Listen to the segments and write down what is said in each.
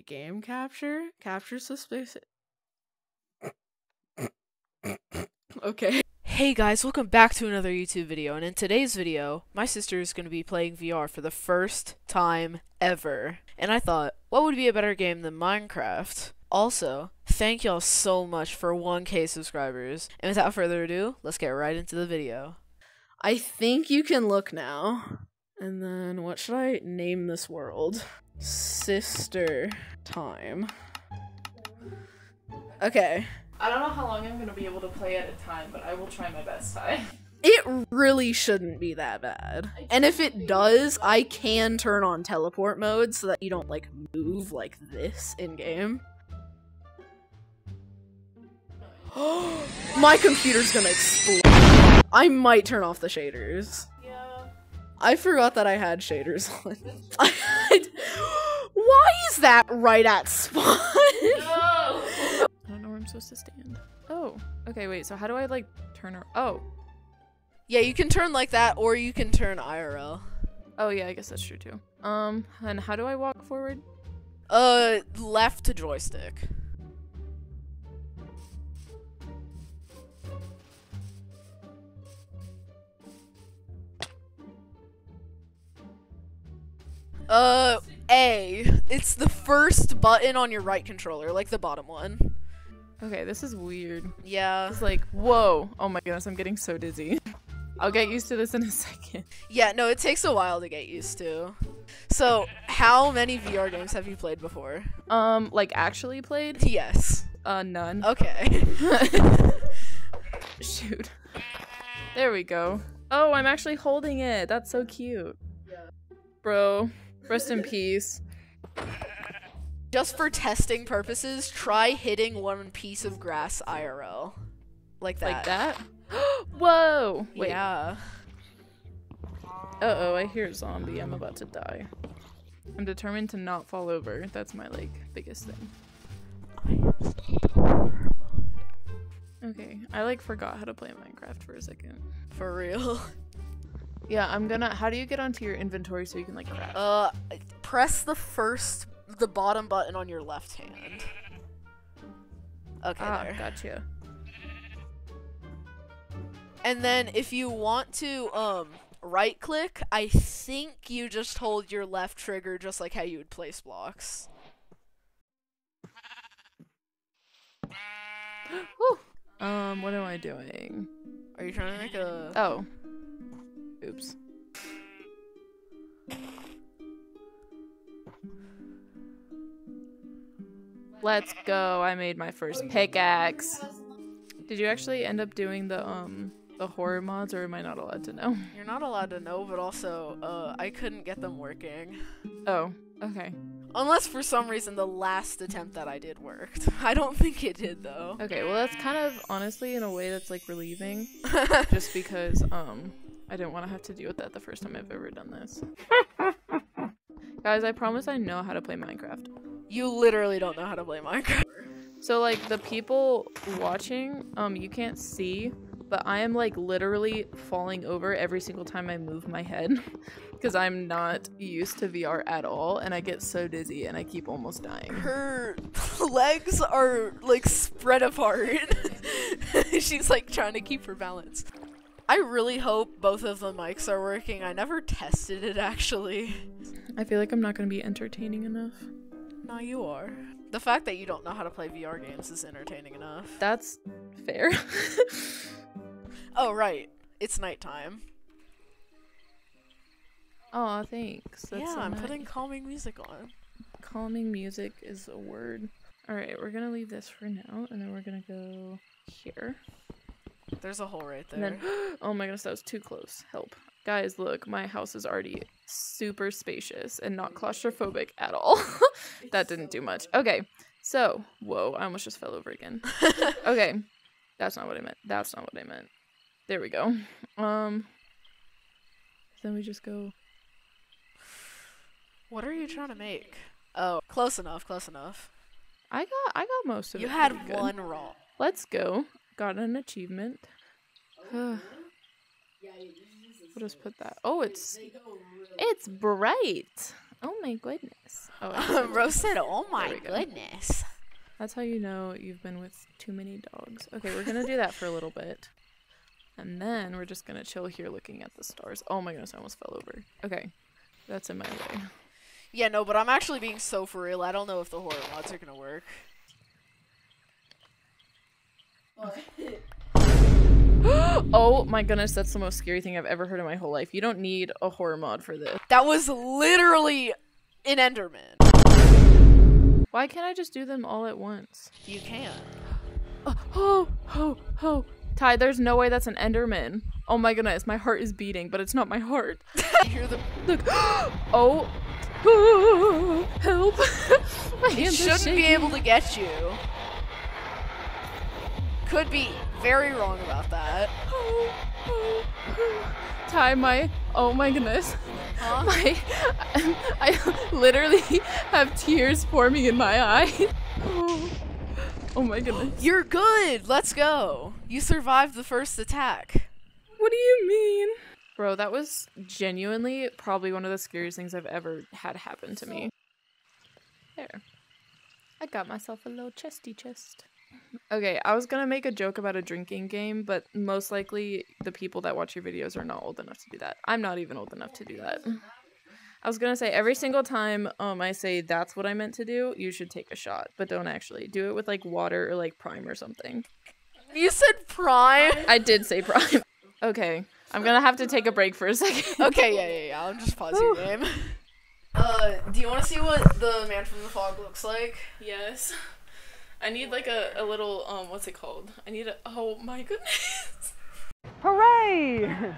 Game capture? Capture suspicious. okay. Hey guys, welcome back to another YouTube video, and in today's video, my sister is going to be playing VR for the first time ever. And I thought, what would be a better game than Minecraft? Also, thank y'all so much for 1k subscribers. And without further ado, let's get right into the video. I think you can look now. And then what should I name this world? Sister time. Okay. I don't know how long I'm going to be able to play at a time, but I will try my best, Ty. It really shouldn't be that bad. And if it does, I can turn on teleport mode so that you don't like move like this in game. My computer's gonna explode. I might turn off the shaders. Yeah. I forgot that I had shaders on. Is that right at spawn? I don't know where I'm supposed to stand. Oh, okay, wait, so how do I like turn her? Oh, Yeah, you can turn like that, or you can turn IRL. oh yeah, I guess that's true too. Um, and how do I walk forward? Uh, left to joystick. Uh, A. It's the first button on your right controller, like the bottom one. Okay, this is weird. Yeah. It's like, whoa, oh my goodness, I'm getting so dizzy. I'll get used to this in a second. Yeah, no, it takes a while to get used to. So, how many VR games have you played before? Um, like actually played? Yes. Uh, none. Okay. Shoot. There we go. Oh, I'm actually holding it. That's so cute. Bro, rest in peace. Just for testing purposes, try hitting one piece of grass IRL. Like that. Like that? Whoa! Wait. Yeah. Uh oh, I hear a zombie. I'm about to die. I'm determined to not fall over. That's my like biggest thing. Okay, I like forgot how to play Minecraft for a second. For real. Yeah, I'm gonna. How do you get onto your inventory so you can like craft? Uh, press the first, the bottom button on your left hand. Okay, ah, there. gotcha. And then if you want to, um, right click, I think you just hold your left trigger just like how you would place blocks. Um, what am I doing? Are you trying to make a. Oh. Oops. Let's go. I made my first pickaxe. Did you actually end up doing the um the horror mods or am I not allowed to know? You're not allowed to know, but also, uh, I couldn't get them working. Oh, okay. Unless for some reason the last attempt that I did worked. I don't think it did though. Okay, well that's kind of honestly in a way that's like relieving just because um I didn't want to have to deal with that the first time I've ever done this. Guys, I promise I know how to play Minecraft. You literally don't know how to play Minecraft. So like the people watching, um, you can't see, but I am like literally falling over every single time I move my head because I'm not used to VR at all, and I get so dizzy and I keep almost dying. Her legs are like spread apart. She's like trying to keep her balance. I really hope both of the mics are working. I never tested it actually. I feel like I'm not gonna be entertaining enough. No, you are. The fact that you don't know how to play VR games is entertaining enough. That's fair. Oh, right. It's nighttime. Aw, thanks. That's yeah, so I'm nice. putting calming music on. calming music is a word. All right, we're gonna leave this for now, and then we're gonna go here. There's a hole right there. then, oh my goodness, that was too close. Help. Guys, look, my house is already super spacious and not claustrophobic at all. that didn't do much. Okay, so, whoa, I almost just fell over again. Okay, that's not what I meant. That's not what I meant. There we go. Um, then we just go. what are you trying to make? Oh, close enough, close enough. I got, I got most of You it. You had one raw. Let's go. Got an achievement. we'll just put that. Oh, it's it's bright. Oh my goodness. Oh, I said Rose said, "Oh my There go. goodness." That's how you know you've been with too many dogs. Okay, we're gonna do that for a little bit. And then we're just gonna chill here looking at the stars. Oh my goodness, I almost fell over. Okay. That's in my way. Yeah, no, but I'm actually being so for real. I don't know if the horror mods are gonna work. Oh my goodness, that's the most scary thing I've ever heard in my whole life. You don't need a horror mod for this. That was literally an Enderman. Why can't I just do them all at once? You can. Oh, oh, oh, oh. Ty, there's no way that's an Enderman. Oh my goodness, my heart is beating, but it's not my heart. Hear the? Look. Oh. Help. my hands shouldn't be able to get you. Could be very wrong about that. Ty, my oh my goodness, Huh? my I literally have tears forming in my eyes. Oh, oh my goodness. You're good. Let's go. You survived the first attack. What do you mean, bro? That was genuinely probably one of the scariest things I've ever had happen to me. There, I got myself a little chesty chest. Okay, I was gonna make a joke about a drinking game, but most likely the people that watch your videos are not old enough to do that. I'm not even old enough to do that. I was gonna say every single time um I say that's what I meant to do, you should take a shot, but don't actually do it with like water or like prime or something. You said prime. I did say prime. Okay, I'm gonna have to take a break for a second. Okay, yeah, yeah, yeah. I'll just pause your game. Uh, do you want to see what the man from the fog looks like? Yes. I need like a, a little um what's it called? I need a oh my goodness. Hooray!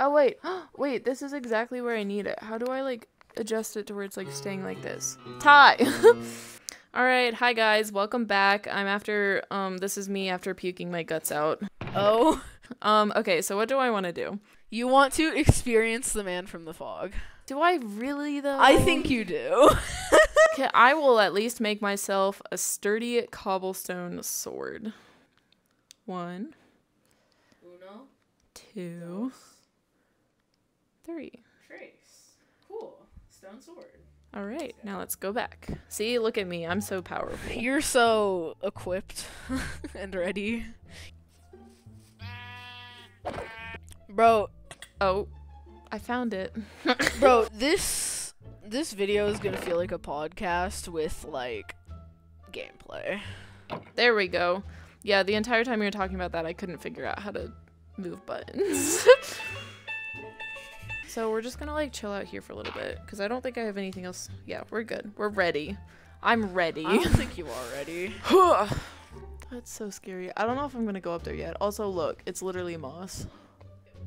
Oh wait. wait, this is exactly where I need it. How do I like adjust it to where it's like staying like this? Ty. All right, hi guys, welcome back. I'm after um this is me after puking my guts out. Oh, Um okay, so what do I want to do? you want to experience the man from the fog? Do I really though? I think you do. Okay, I will at least make myself a sturdy cobblestone sword. One, Uno, two, three. trace. Cool. Stone sword. All right, now let's go back. See, look at me. I'm so powerful. You're so equipped and ready. Bro, Oh, I found it. bro, this this video is going to feel like a podcast with like gameplay. There we go. Yeah, the entire time you were talking about that, I couldn't figure out how to move buttons. so we're just gonna like chill out here for a little bit because I don't think I have anything else. Yeah, we're good. We're ready. I'm ready. I don't think you are ready. That's so scary. I don't know if I'm gonna go up there yet. Also, look, it's literally moss.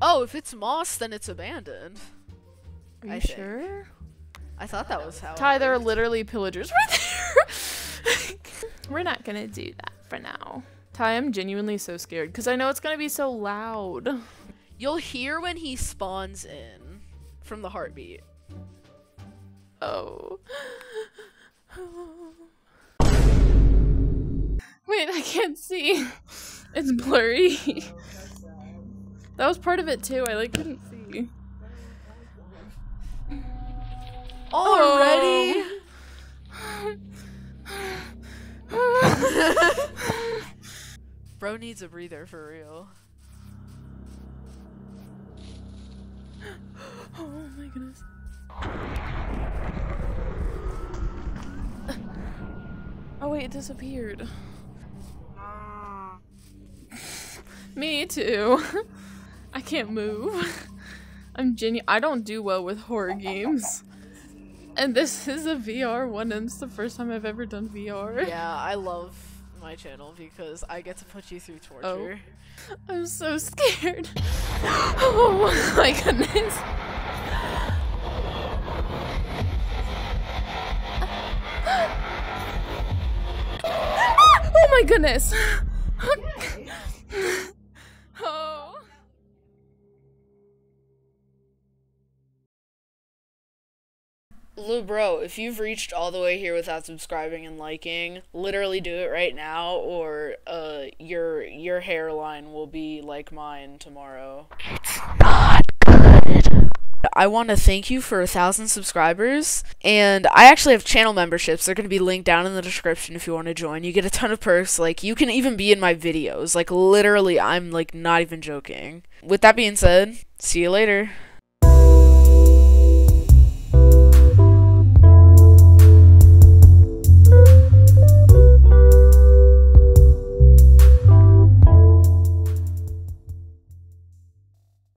Oh, if it's moss, then it's abandoned. Are you I think. sure? I thought that was how. it Ty, there are literally pillagers right there. We're not gonna do that for now. Ty, I'm genuinely so scared because I know it's gonna be so loud. You'll hear when he spawns in from the heartbeat. Oh. Wait, I can't see. It's blurry. That was part of it too. I like couldn't see. Already? Bro needs a breather for real. Oh my goodness. Oh wait, it disappeared. Ah. Me too. I can't move. I'm genu- I don't do well with horror games. And this is a VR one and it's the first time I've ever done VR. Yeah, I love my channel because I get to put you through torture. Oh. I'm so scared. Oh my goodness. Ah! Oh my goodness. Lou, bro, if you've reached all the way here without subscribing and liking, literally do it right now, or uh, your your hairline will be like mine tomorrow. It's not good. I want to thank you for a thousand subscribers, and I actually have channel memberships. They're going to be linked down in the description if you want to join. You get a ton of perks. Like you can even be in my videos. Like literally, I'm like not even joking. With that being said, see you later.